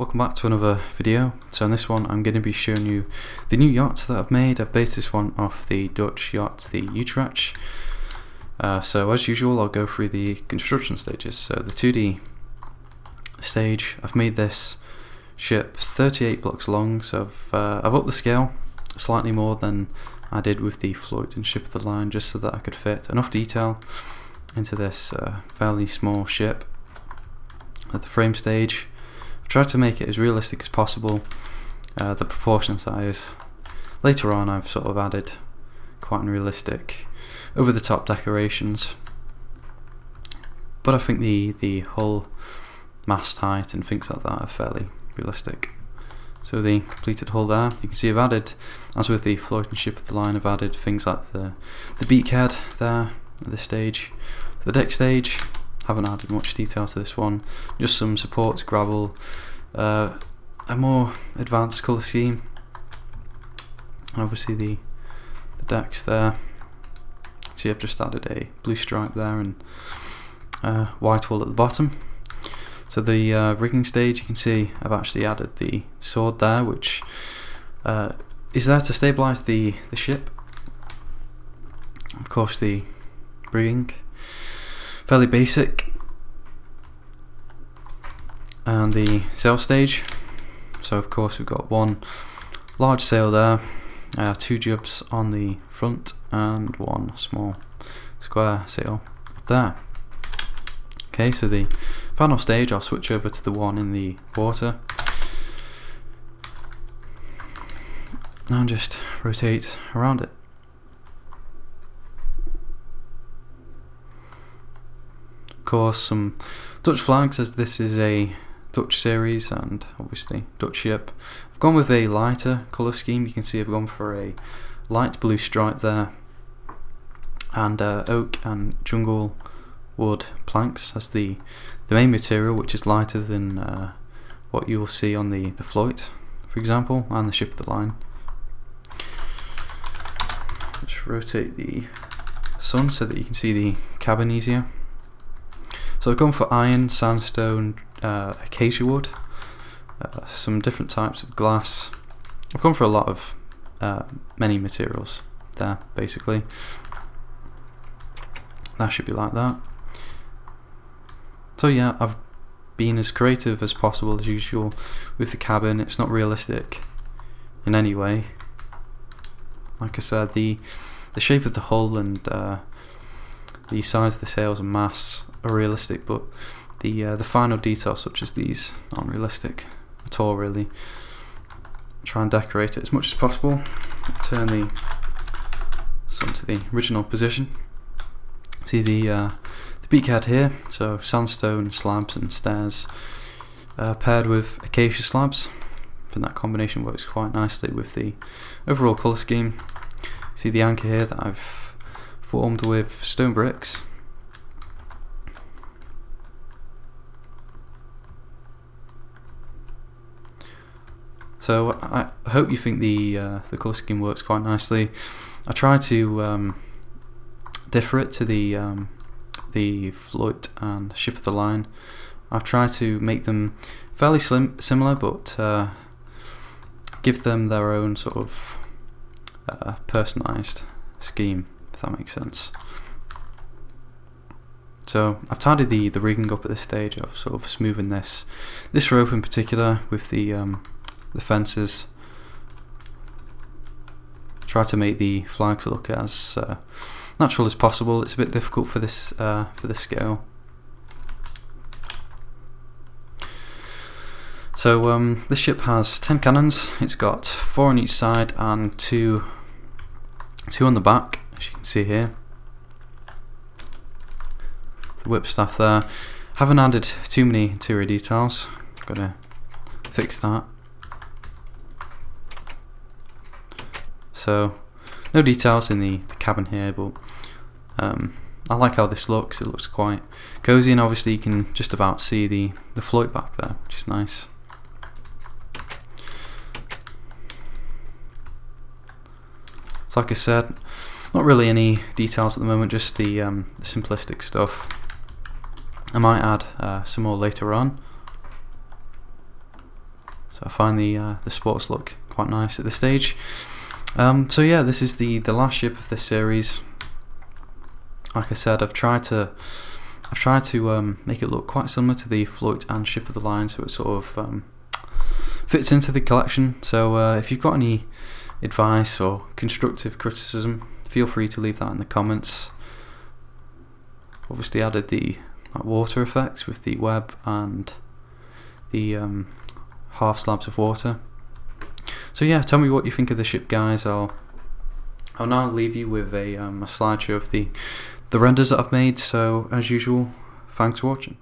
Welcome back to another video. So in this one I'm going to be showing you the new yacht that I've made. I've based this one off the Dutch yacht, the Utrecht. Uh, so as usual I'll go through the construction stages. So the 2D stage, I've made this ship 38 blocks long, so I've, uh, I've upped the scale slightly more than I did with the Floating Ship of the Line just so that I could fit enough detail into this uh, fairly small ship. At the frame stage tried to make it as realistic as possible, uh, the proportion size. Later on I've sort of added quite unrealistic, over the top decorations. But I think the, the hull mast height and things like that are fairly realistic. So the completed hull there, you can see I've added, as with the floating ship of the line, I've added things like the, the beakhead there at this stage. the deck stage, haven't added much detail to this one, just some supports, gravel, uh, a more advanced colour scheme. Obviously the, the decks there. See I've just added a blue stripe there and uh, white wall at the bottom. So the uh, rigging stage you can see I've actually added the sword there which uh, is there to stabilise the, the ship. Of course the rigging fairly basic. And the sail stage. So of course we've got one large sail there. Uh, two jibs on the front and one small square sail up there. Okay so the final stage I'll switch over to the one in the water. And just rotate around it course some Dutch flags as this is a Dutch series and obviously Dutch ship. I've gone with a lighter colour scheme, you can see I've gone for a light blue stripe there and uh, oak and jungle wood planks as the, the main material which is lighter than uh, what you will see on the, the float for example and the ship of the line. Let's rotate the sun so that you can see the cabin easier. So I've gone for iron, sandstone, uh, acacia wood, uh, some different types of glass. I've gone for a lot of uh, many materials there basically. That should be like that. So yeah, I've been as creative as possible as usual with the cabin. It's not realistic in any way. Like I said, the the shape of the hull and uh, the size of the sails and masts are realistic, but the uh, the final details such as these aren't realistic at all really. Try and decorate it as much as possible. Turn the sun to the original position. See the uh, the beakhead here, so sandstone slabs and stairs uh, paired with acacia slabs. Think that combination works quite nicely with the overall colour scheme. See the anchor here that I've formed with stone bricks So I hope you think the uh, the colour scheme works quite nicely. I try to um, differ it to the um, the float and ship of the line. I've tried to make them fairly slim, similar, but uh, give them their own sort of uh, personalised scheme, if that makes sense. So I've tidied the, the rigging up at this stage of sort of smoothing this this rope in particular with the um, the fences. Try to make the flags look as uh, natural as possible. It's a bit difficult for this uh, for this scale. So um, this ship has 10 cannons, it's got 4 on each side and 2, two on the back, as you can see here. The whip staff there. Haven't added too many interior details, gotta fix that. So no details in the, the cabin here, but um, I like how this looks. It looks quite cozy, and obviously you can just about see the the float back there, which is nice. So like I said, not really any details at the moment, just the, um, the simplistic stuff. I might add uh, some more later on. So I find the uh, the sports look quite nice at this stage. Um, so yeah, this is the the last ship of this series. Like I said, I've tried to I've tried to um, make it look quite similar to the Float and Ship of the Line, so it sort of um, fits into the collection. So uh, if you've got any advice or constructive criticism, feel free to leave that in the comments. Obviously added the water effects with the web and the um, half slabs of water. So yeah, tell me what you think of the ship, guys. I'll I'll now leave you with a, um, a slideshow of the the renders that I've made. So as usual, thanks for watching.